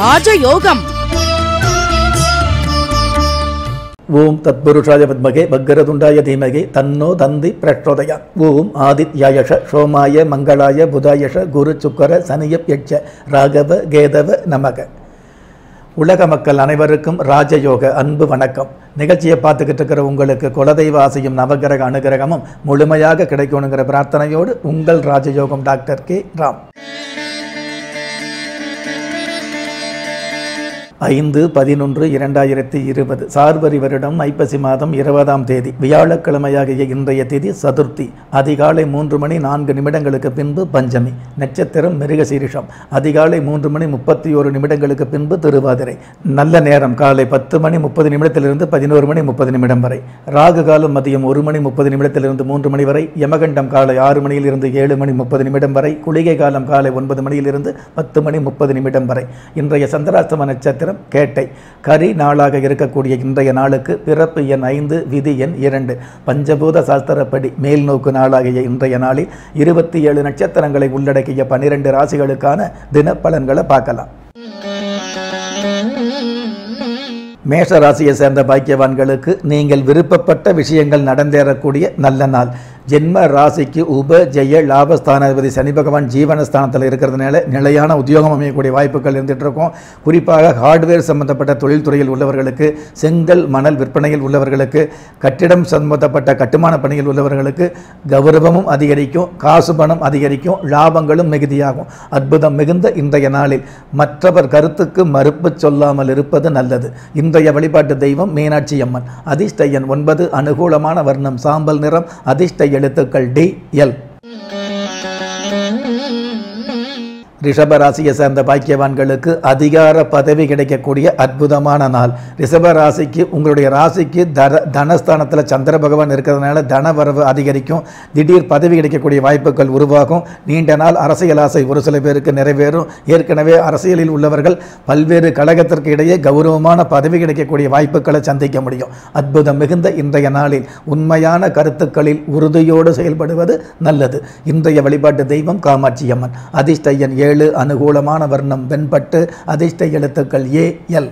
ராஜயோகம். ஓம் தத்புருஷாய பத்மகே பக்கரதுண்டாய தீமகே தன்னோ தந்தி பிரச்சோதயா. ஓம் ஆதித்யாயஷ சோமாய மங்களாய புதாயஷ குரு சுக்கர சனியப் யட்ச ராகவ கேதவ நமக. உலக மக்கள் அனைவருக்கும் ராஜயோக அன்பு வணக்கம். நிகழ்ச்சியை பார்த்துக்கிட்டு இருக்கிற உங்களுக்கு குலதெய்வ ஆசையும் நவகிரக அனுகிரகமும் முழுமையாக கிடைக்கணுங்கிற பிரார்த்தனையோடு உங்கள் ராஜயோகம் டாக்டர் கே. ராம். ஐந்து பதினொன்று இரண்டாயிரத்தி இருபது. சார்வரி வருடம் ஐப்பசி மாதம் இருபதாம் தேதி. வியாழக்கிழமையாகிய இன்றைய தேதி சதுர்த்தி. அதிகாலை மூன்று மணி நான்கு நிமிடங்களுக்கு பின்பு பஞ்சமி. நட்சத்திரம் மிருகசீரிஷம். அதிகாலை மூன்று மணி முப்பத்தி ஒரு நிமிடங்களுக்கு பின்பு திருவாதிரை. நல்ல நேரம். காலை பத்து மணி முப்பது நிமிடத்திலிருந்து பதினோரு மணி முப்பது நிமிடம் வரை. ராகு காலம் மதியம் ஒரு மணி முப்பது நிமிடத்திலிருந்து மூன்று மணி வரை. யமகண்டம் காலை ஆறு மணியிலிருந்து ஏழு மணி முப்பது நிமிடம் வரை. குளிகை காலம் காலை ஒன்பது மணியிலிருந்து பத்து மணி முப்பது நிமிடம் வரை. இன்றைய சந்திராஷ்டம நட்சத்திரம் கேட்டை. கரி நாளாக இருக்கக்கூடிய இன்றைய நாளுக்கு பிறப்பு எண் ஐந்து விதி எண் இரண்டு. பஞ்சபூத சாஸ்திரப்படி மேல் நோக்கு நாளாகிய இன்றைய நாளில் இருபத்தி ஏழு நட்சத்திரங்களை உள்ளடக்கிய பனிரெண்டு ராசிகளுக்கான தினப்பலன்களை பார்க்கலாம். மேஷ ராசியை சேர்ந்த பாக்கியவான்களுக்கு நீங்கள் விருப்பப்பட்ட விஷயங்கள் நடந்தேறக்கூடிய நல்ல நாள். ஜென்ம ராசிக்கு உப ஜெய லாபஸ்தானாதிபதி சனி பகவான் ஜீவனஸ்தானத்தில் இருக்கிறதுனால நிலையான உத்தியோகம் அமையக்கூடிய வாய்ப்புகள் இருந்துட்டு இருக்கும். குறிப்பாக ஹார்ட்வேர் சம்பந்தப்பட்ட தொழில்துறையில் உள்ளவர்களுக்கு செங்கல் மணல் விற்பனையில் உள்ளவர்களுக்கு கட்டிடம் சம்பந்தப்பட்ட கட்டுமான பணியில் உள்ளவர்களுக்கு கௌரவமும் அதிகரிக்கும் காசு பணம் அதிகரிக்கும் லாபங்களும் மிகுதியாகும். அற்புதம் மிகுந்த இன்றைய நாளில் மற்றவர் கருத்துக்கு மறுப்பு சொல்லாமல் இருப்பது நல்லது. இன்றைய வழிபாட்டு தெய்வம் மீனாட்சி அம்மன். அதிர்ஷ்ட எண் ஒன்பது அனுகூலமான வர்ணம் சாம்பல் நிறம் அதிர்ஷ்ட எழுத்துக்கள் டி எல். ரிஷபராசியை சேர்ந்த பாக்கியவான்களுக்கு அதிகார பதவி கிடைக்கக்கூடிய அற்புதமான நாள். ரிஷபராசிக்கு உங்களுடைய ராசிக்கு தர தனஸ்தானத்தில் சந்திர பகவான் இருக்கிறதுனால தன வரவு அதிகரிக்கும். திடீர் பதவி கிடைக்கக்கூடிய வாய்ப்புகள் உருவாகும். நீண்ட நாள் அரசியல் ஆசை ஒரு சில பேருக்கு நிறைவேறும். ஏற்கனவே அரசியலில் உள்ளவர்கள் பல்வேறு கழகத்திற்கு இடையே கௌரவமான பதவி கிடைக்கக்கூடிய வாய்ப்புகளை சந்திக்க முடியும். அற்புதம் மிகுந்த இன்றைய நாளில் உண்மையான கருத்துக்களில் உறுதியோடு செயல்படுவது நல்லது. இன்றைய வழிபாட்டு தெய்வம் காமாட்சி அம்மன். அதிர்ஷ்ட எண் ஏழு அனுகூலமான வர்ணம் வெண்பட்டு அதிர்ஷ்ட எழுத்துக்கள் ஏ எல்.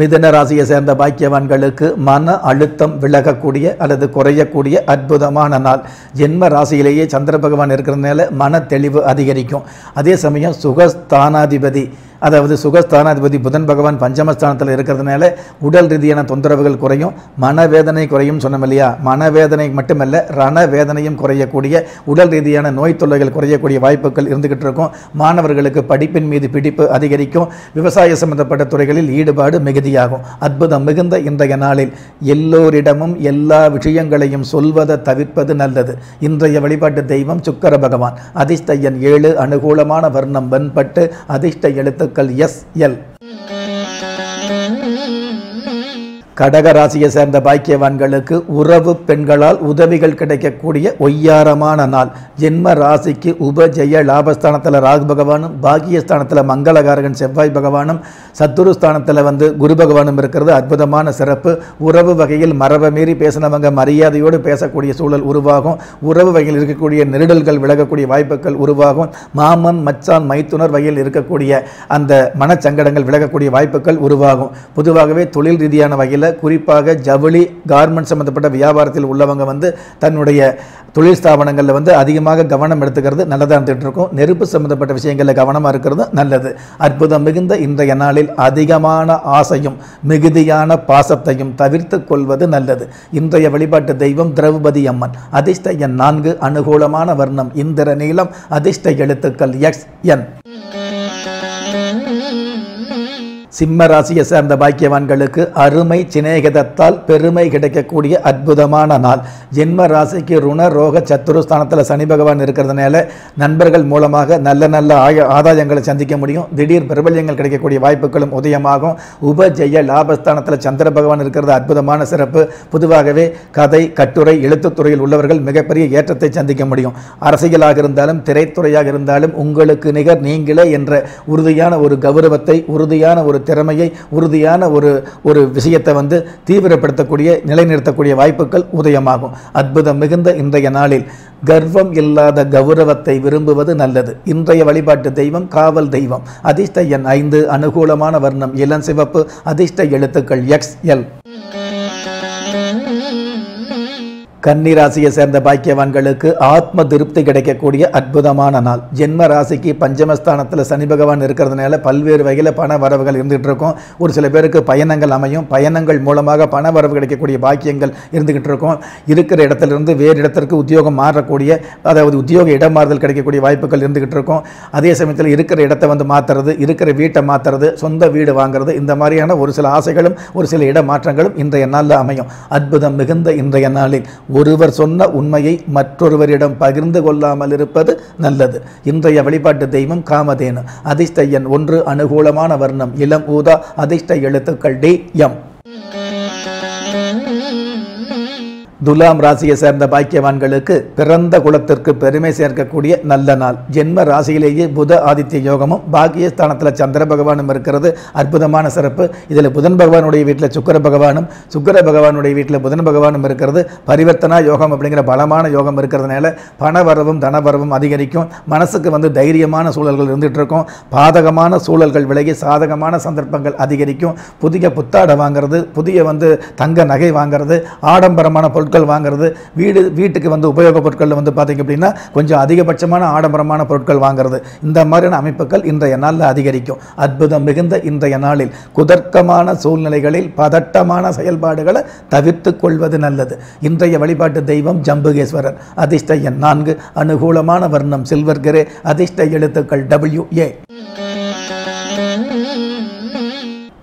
மிதுன ராசியை சேர்ந்த பாக்கியவான்களுக்கு மன அழுத்தம் விலகக்கூடிய அல்லது குறையக்கூடிய அற்புதமான நாள். ஜென்ம ராசியிலேயே சந்திர பகவான் இருக்கிறதுனால மன தெளிவு அதிகரிக்கும். அதே சமயம் சுகஸ்தானாதிபதி அதாவது சுகஸ்தானாதிபதி புதன் பகவான் பஞ்சமஸ்தானத்தில் இருக்கிறதுனால உடல் ரீதியான தொந்தரவுகள் குறையும் மனவேதனை குறையும் சொன்னோம் இல்லையா? மனவேதனை மட்டுமல்ல ரணவேதனையும் குறையக்கூடிய உடல் ரீதியான நோய் தொல்லைகள் குறையக்கூடிய வாய்ப்புகள் இருந்துகிட்டு இருக்கும். மாணவர்களுக்கு படிப்பின் மீது பிடிப்பு அதிகரிக்கும். விவசாய சம்பந்தப்பட்ட துறைகளில் ஈடுபாடு மிகுதியாகும். அற்புதம் மிகுந்த இன்றைய நாளில் எல்லோரிடமும் எல்லா விஷயங்களையும் சொல்வதை தவிர்ப்பது நல்லது. இன்றைய வழிபாட்டு தெய்வம் சுக்கர பகவான். அதிர்ஷ்ட எண் ஏழு அனுகூலமான வர்ணம் வெண்பட்டு அதிர்ஷ்ட எழுத்துக்கள் எஸ் எல். கடக ராசியை சேர்ந்த பாக்கியவான்களுக்கு உறவு பெண்களால் உதவிகள் கிடைக்கக்கூடிய ஒய்யாரமான நாள். ஜென்ம ராசிக்கு உபஜெய லாபஸ்தானத்தில் ராகு பகவானும் பாக்கியஸ்தானத்தில் மங்களகாரகன் செவ்வாய் பகவானும் சத்துருஸ்தானத்தில் வந்து குரு பகவானும் இருக்கிறது அற்புதமான சிறப்பு. உறவு வகையில் மரபை மீறி பேசினவங்க மரியாதையோடு பேசக்கூடிய சூழல் உருவாகும். உறவு வகையில் இருக்கக்கூடிய நெருடல்கள் விலகக்கூடிய வாய்ப்புகள் உருவாகும். மாமன் மச்சான் மைத்துனர் வகையில் இருக்கக்கூடிய அந்த மனச்சங்கடங்கள் விலகக்கூடிய வாய்ப்புகள் உருவாகும். பொதுவாகவே தொழில் ரீதியான வகையில் குறிப்பாக ஜவுளி கார்மெண்ட் சம்மந்தப்பட்ட வியாபாரத்தில் உள்ளவங்க வந்து தன்னுடைய தொழில் ஸ்தாபனங்களில் வந்து அதிகமாக கவனம் எடுத்துக்கிறது நல்லதாக இருந்துகிட்டு இருக்கும். நெருப்பு சம்மந்தப்பட்ட விஷயங்களில் கவனமாக இருக்கிறது நல்லது. அற்புதம் மிகுந்த இன்றைய நாளில் அதிகமான ஆசையும் மிகுதியான பாசத்தையும் தவிர்த்து கொள்வது நல்லது. இன்றைய வழிபாட்டு தெய்வம் திரௌபதி அம்மன். அதிர்ஷ்ட எண் நான்கு அனுகூலமான வர்ணம். இந்திர நீளம் அதிர்ஷ்ட எழுத்துக்கள் எக்ஸ் என். சிம்ம ராசியை சேர்ந்த பாக்கியவான்களுக்கு அருமை சிநேகிதத்தால் பெருமை கிடைக்கக்கூடிய அற்புதமான நாள். ஜென்ம ராசிக்கு ருண ரோக சத்துருஸ்தானத்தில் சனி பகவான் இருக்கிறதுனால நண்பர்கள் மூலமாக நல்ல நல்ல ஆய ஆதாயங்களை சந்திக்க முடியும். திடீர் பிரபல்யங்கள் கிடைக்கக்கூடிய வாய்ப்புகளும் உதயமாகும். உபஜெய லாபஸ்தானத்தில் சந்திர பகவான் இருக்கிறது அற்புதமான சிறப்பு. பொதுவாகவே கதை கட்டுரை எழுத்துத்துறையில் உள்ளவர்கள் மிகப்பெரிய ஏற்றத்தை சந்திக்க முடியும். அரசியலாக இருந்தாலும் திரைத்துறையாக இருந்தாலும் உங்களுக்கு நிகர் நீங்களே என்ற உறுதியான ஒரு கௌரவத்தை உறுதியான ஒரு திறமையை உறுதியான ஒரு ஒரு விஷயத்தை வந்து தீவிரப்படுத்தக்கூடிய நிலைநிறுத்தக்கூடிய வாய்ப்புகள் உதயமாகும். அற்புதம் மிகுந்த இன்றைய நாளில் கர்வம் இல்லாத கௌரவத்தை விரும்புவது நல்லது. இன்றைய வழிபாட்டு தெய்வம் காவல் தெய்வம். அதிர்ஷ்ட எண் ஐந்து அனுகூலமான வர்ணம் இளம் சிவப்பு அதிர்ஷ்ட எழுத்துக்கள் எக்ஸ் எல் கன்னிராசியை சேர்ந்த பாக்கியவான்களுக்கு ஆத்ம திருப்தி கிடைக்கக்கூடிய அற்புதமான நாள். ஜென்ம ராசிக்கு பஞ்சமஸ்தானத்தில் சனி பகவான் இருக்கிறதுனால பல்வேறு வகையில் பண வரவுகள் இருந்துகிட்டு இருக்கும். ஒரு சில பேருக்கு பயணங்கள் அமையும். பயணங்கள் மூலமாக பண வரவு கிடைக்கக்கூடிய பாக்கியங்கள் இருந்துகிட்டு இருக்கும். இருக்கிற இடத்துலேருந்து வேறு இடத்திற்கு உத்தியோகம் மாறக்கூடிய அதாவது உத்தியோக இடம் மாறுதல் கிடைக்கக்கூடிய வாய்ப்புகள் இருந்துகிட்டு இருக்கும். அதே சமயத்தில் இருக்கிற இடத்தை வந்து மாற்றுறது இருக்கிற வீட்டை மாற்றுறது சொந்த வீடு வாங்குறது இந்த மாதிரியான ஒரு சில ஆசைகளும் ஒரு சில இட மாற்றங்களும் இன்றைய நாளில் அமையும். அற்புதம் மிகுந்த இன்றைய நாளில். ஒருவர் சொன்ன உண்மையை மற்றொருவரிடம் பகிர்ந்து கொள்ளாமல் இருப்பது நல்லது. இன்றைய வழிபாட்டு தெய்வம் காமதேனு. அதிர்ஷ்ட எண் ஒன்று அனுகூலமான வர்ணம். இளம் ஊதா அதிர்ஷ்ட எழுத்துக்கள் டி எம். துலாம் ராசியை சேர்ந்த பாக்கியவான்களுக்கு பிறந்த குலத்திற்கு பெருமை சேர்க்கக்கூடிய நல்ல நாள். ஜென்ம ராசியிலேயே புத ஆதித்ய யோகமும் பாக்கியஸ்தானத்தில் சந்திர பகவானும் இருக்கிறது. அற்புதமான சிறப்பு. இதில் புதன் பகவானுடைய வீட்டில் சுக்கர பகவானும் சுக்கர பகவானுடைய வீட்டில் புதன் பகவானும் இருக்கிறது. பரிவர்த்தனா யோகம் அப்படிங்கிற பலமான யோகம் இருக்கிறதுனால பண வரவும் தனவரவும் அதிகரிக்கும். மனசுக்கு வந்து தைரியமான சூழல்கள் இருந்துகிட்டு இருக்கும். பாதகமான சூழல்கள் விலகி சாதகமான சந்தர்ப்பங்கள் அதிகரிக்கும். புதிய புத்தாடை வாங்குறது புதிய வந்து தங்க நகை வாங்குறது ஆடம்பரமான பொருட்கள் வாங்குறது வீடு வீட்டுக்கு வந்து உபயோகப் பொருட்கள் வந்து பார்த்தீங்க அப்படின்னா கொஞ்சம் அதிகபட்சமான ஆடம்பரமான பொருட்கள் வாங்குறது. இந்த மாதிரியான அமைப்புகள் இன்றைய நாளில் அதிகரிக்கும். அற்புதம் மிகுந்த இன்றைய நாளில் குதர்க்கமான சூழ்நிலைகளில் பதட்டமான செயல்பாடுகளை தவிர்த்து கொள்வது நல்லது. இன்றைய வழிபாட்டு தெய்வம் ஜம்புகேஸ்வரர். அதிர்ஷ்ட எண் நான்கு. அனுகூலமான வர்ணம் சில்வர் கிரே. அதிர்ஷ்ட எழுத்துக்கள் டபிள்யூ ஏ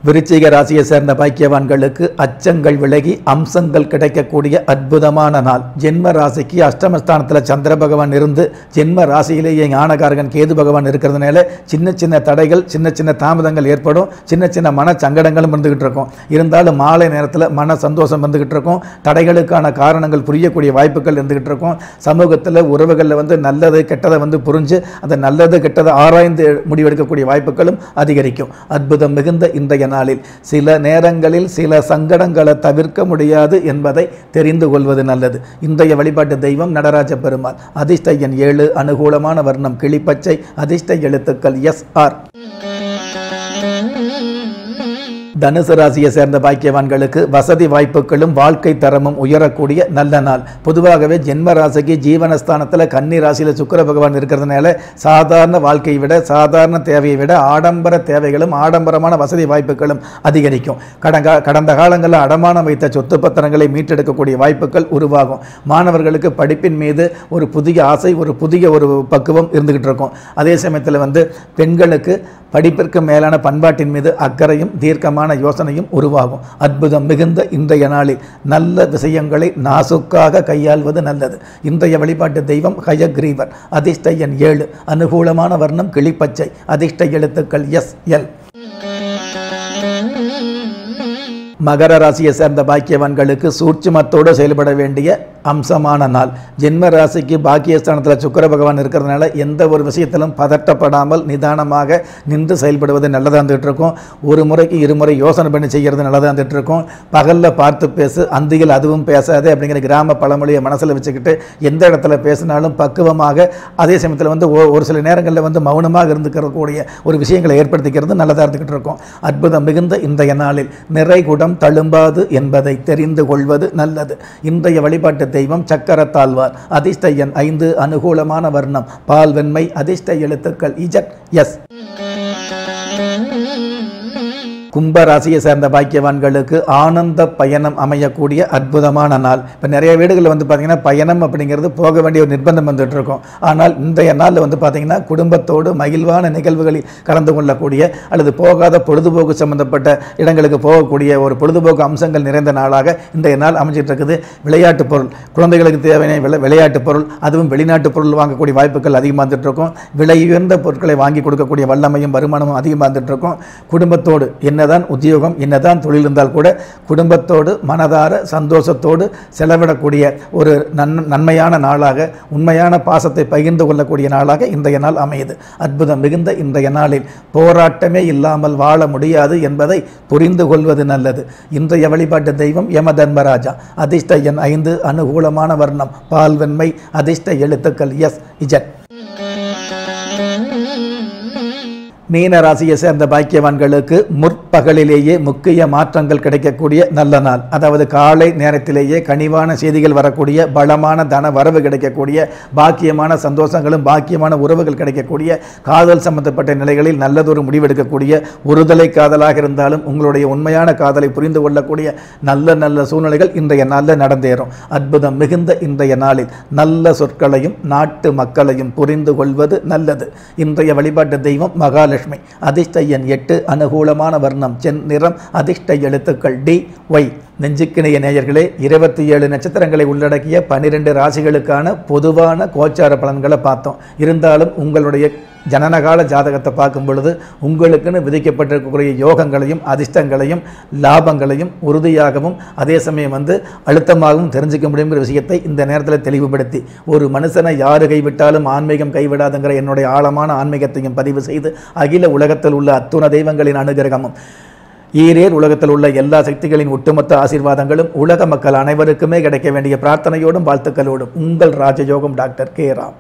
விருச்சிக ராசியை சேர்ந்த பாக்கியவான்களுக்கு அச்சங்கள் விலகி அம்சங்கள் கிடைக்கக்கூடிய அற்புதமான நாள். ஜென்ம ராசிக்கு அஷ்டமஸ்தானத்தில் சந்திர பகவான் இருந்து ஜென்ம ராசியிலேயே ஞானகாரகன் கேது பகவான் இருக்கிறதுனால சின்ன சின்ன தடைகள் சின்ன சின்ன தாமதங்கள் ஏற்படும். சின்ன சின்ன மன சங்கடங்களும் இருந்துகிட்டு இருக்கும். இருந்தாலும் மாலை நேரத்தில் மன சந்தோஷம் வந்துகிட்டு இருக்கும். தடைகளுக்கான காரணங்கள் புரியக்கூடிய வாய்ப்புகள் இருந்துகிட்டு இருக்கும். சமூகத்தில் உறவுகளில் வந்து நல்லது கெட்டதை வந்து புரிஞ்சு அந்த நல்லது கெட்டதை ஆராய்ந்து முடிவெடுக்கக்கூடிய வாய்ப்புகளும் அதிகரிக்கும். அற்புதம் மிகுந்த இன்றைய நாளில் சில நேரங்களில் சில சங்கடங்களை தவிர்க்க முடியாது என்பதை தெரிந்து கொள்வது நல்லது. இன்றைய வழிபாட்டு தெய்வம் நடராஜ பெருமாள். அதிர்ஷ்ட எண் ஏழு அனுகூலமான வர்ணம் கிளிப்பச்சை அதிர்ஷ்ட எழுத்துக்கள் எஸ் ஆர். தனுசு ராசியை சேர்ந்த பாக்கியவான்களுக்கு வசதி வாய்ப்புகளும் வாழ்க்கை தரமும் உயரக்கூடிய நல்ல நாள். பொதுவாகவே ஜென்ம ராசிக்கு ஜீவனஸ்தானத்தில் கன்னி ராசியில் சுக்கர பகவான் இருக்கிறதுனால சாதாரண வாழ்க்கையை விட சாதாரண தேவையை விட ஆடம்பர தேவைகளும் ஆடம்பரமான வசதி வாய்ப்புகளும் அதிகரிக்கும். கடங்க கடந்த காலங்களில் அடமானம் வைத்த சொத்து பத்திரங்களை மீட்டெடுக்கக்கூடிய வாய்ப்புகள் உருவாகும். மாணவர்களுக்கு படிப்பின் மீது ஒரு புதிய ஆசை ஒரு புதிய ஒரு பக்குவம் இருந்துகிட்டு இருக்கும். அதே சமயத்தில் வந்து பெண்களுக்கு படிப்பிற்கு மேலான பண்பாட்டின் மீது அக்கறையும் தீர்க்கமான யோசனையும் உருவாகும். அற்புதம் மிகுந்த இன்றைய நாளில் நல்ல விஷயங்களை நாசுக்காக கையாள்வது நல்லது. இன்றைய வழிபாட்டு தெய்வம் ஹயக்ரீவர். அதிர்ஷ்ட எண் ஏழு. அனுகூலமான வர்ணம் கிளிப்பச்சை. அதிர்ஷ்ட எழுத்துக்கள் எஸ் எல். மகர ராசியை சேர்ந்த பாக்கியவான்களுக்கு சூட்சுமத்தோடு செயல்பட வேண்டிய அம்சமான நாள். ஜென்ம ராசிக்கு பாக்கியஸ்தானத்தில் சுக்கர பகவான் இருக்கிறதுனால எந்த ஒரு விஷயத்திலும் பதட்டப்படாமல் நிதானமாக நின்று செயல்படுவது நல்லதாக இருந்துகிட்டு இருக்கும். ஒரு முறைக்கு இருமுறை யோசனை பண்ணி செய்கிறது நல்லதாக இருந்துகிட்டு இருக்கும். பகலில் பார்த்து பேசு அந்தியில் அதுவும் பேசாதே அப்படிங்கிற கிராம பழமொழியை மனசில் வச்சுக்கிட்டு எந்த இடத்துல பேசினாலும் பக்குவமாக அதே சமயத்தில் வந்து ஒரு சில நேரங்களில் வந்து மௌனமாக இருந்துக்கிறக்கூடிய ஒரு விஷயங்களை ஏற்படுத்திக்கிறது நல்லதாக இருந்துக்கிட்டு இருக்கும். அற்புதம் மிகுந்த இன்றைய நாளில். நிறைகுடம் தழும்பாது என்பதை தெரிந்து கொள்வது நல்லது. இன்றைய வழிபாட்டு தெய்வம் சக்கரத்தாழ்வார். அதிர்ஷ்ட எண் ஐந்து அனுகூலமான வர்ணம். பால்வெண்மை அதிர்ஷ்ட எழுத்துக்கள் இஜட் எஸ். கும்ப ராசியை சேர்ந்த பாக்கியவான்களுக்கு ஆனந்த பயணம் அமையக்கூடிய அற்புதமான நாள். இப்போ நிறைய வீடுகளில் வந்து பார்த்தீங்கன்னா பயணம் அப்படிங்கிறது போக வேண்டிய ஒரு நிர்பந்தம் வந்துட்டு இருக்கும். ஆனால் இன்றைய நாளில் வந்து பார்த்தீங்கன்னா குடும்பத்தோடு மகிழ்வான நிகழ்வுகளில் கலந்து கொள்ளக்கூடிய அல்லது போகாத பொழுதுபோக்கு சம்பந்தப்பட்ட இடங்களுக்கு போகக்கூடிய ஒரு பொழுதுபோக்கு அம்சங்கள் நிறைந்த நாளாக இன்றைய நாள் அமைஞ்சிட்டு இருக்குது. விளையாட்டு பொருள் குழந்தைகளுக்கு தேவையான விளை விளையாட்டு பொருள் அதுவும் வெளிநாட்டு பொருள் வாங்கக்கூடிய வாய்ப்புகள் அதிகமாக வந்துட்டு இருக்கும். விலை உயர்ந்த பொருட்களை வாங்கி கொடுக்கக்கூடிய வல்லமையும் வருமானமும் அதிகமாக வந்துட்டு இருக்கும். குடும்பத்தோடு என்ன என்னதான் உத்தியோகம் என்னதான் தொழில் இருந்தால் கூட குடும்பத்தோடு மனதார சந்தோஷத்தோடு செலவிடக்கூடிய ஒரு நன் நன்மையான நாளாக உண்மையான பாசத்தை பகிர்ந்து கொள்ளக்கூடிய நாளாக இன்றைய நாள் அமையுது. அற்புதம் மிகுந்த இன்றைய நாளில் போராட்டமே இல்லாமல் வாழ முடியாது என்பதை புரிந்து கொள்வது நல்லது. இன்றைய வழிபாட்டு தெய்வம் யம தர்மராஜா. அதிர்ஷ்ட எண் ஐந்து அனுகூலமான வர்ணம் பால்வெண்மை அதிர்ஷ்ட எழுத்துக்கள் எஸ் இஜட். மீன ராசியை சேர்ந்த பாக்கியவான்களுக்கு முற்பகலிலேயே முக்கிய மாற்றங்கள் கிடைக்கக்கூடிய நல்ல நாள். அதாவது காலை நேரத்திலேயே கனிவான செய்திகள் வரக்கூடிய பலமான தன வரவு கிடைக்கக்கூடிய பாக்கியமான சந்தோஷங்களும் பாக்கியமான உறவுகள் கிடைக்கக்கூடிய காதல் சம்பந்தப்பட்ட நிலைகளில் நல்லதொரு முடிவெடுக்கக்கூடிய ஒருதலை காதலாக இருந்தாலும் உங்களுடைய உண்மையான காதலை புரிந்து கொள்ளக்கூடிய நல்ல நல்ல சூழ்நிலைகள் இன்றைய நாளில் நடந்தேறும். அற்புதம் மிகுந்த இன்றைய நாளில் நல்ல சொற்களையும் நாட்டு மக்களையும் புரிந்து கொள்வது நல்லது. இன்றைய வழிபாட்டு தெய்வம் மகாலட்சுமி அதிர்ஷ்ட எண் எட்டு அனுகூலமான வர்ணம். சென் நிறம் அதிர்ஷ்ட எழுத்துக்கள் டி ஒய். நெஞ்சுக்கிணைய நேயர்களே இருபத்தி ஏழு நட்சத்திரங்களை உள்ளடக்கிய பன்னிரெண்டு ராசிகளுக்கான பொதுவான கோச்சார பலன்களை பார்த்தோம். இருந்தாலும் உங்களுடைய ஜனனகால ஜாதகத்தை பார்க்கும் பொழுது உங்களுக்குன்னு விதிக்கப்பட்டிருக்கக்கூடிய யோகங்களையும் அதிர்ஷ்டங்களையும் லாபங்களையும் உறுதியாகவும் அதே சமயம் வந்து அழுத்தமாகவும் தெரிஞ்சுக்க முடியுங்கிற விஷயத்தை இந்த நேரத்தில் தெளிவுபடுத்தி ஒரு மனுஷனை யார் கைவிட்டாலும் ஆன்மீகம் கைவிடாதுங்கிற என்னுடைய ஆழமான ஆன்மீகத்தையும் பதிவு செய்து அகில உலகத்தில் உள்ள அத்துண தெய்வங்களின் அனுகிரகமும் ஈரேர் உலகத்தில் உள்ள எல்லா சக்திகளின் ஒட்டுமொத்த ஆசீர்வாதங்களும் உலக மக்கள் அனைவருக்குமே கிடைக்க வேண்டிய பிரார்த்தனையோடும் வாழ்த்துக்களோடும். உங்கள் ராஜயோகம் டாக்டர் கே ராம்.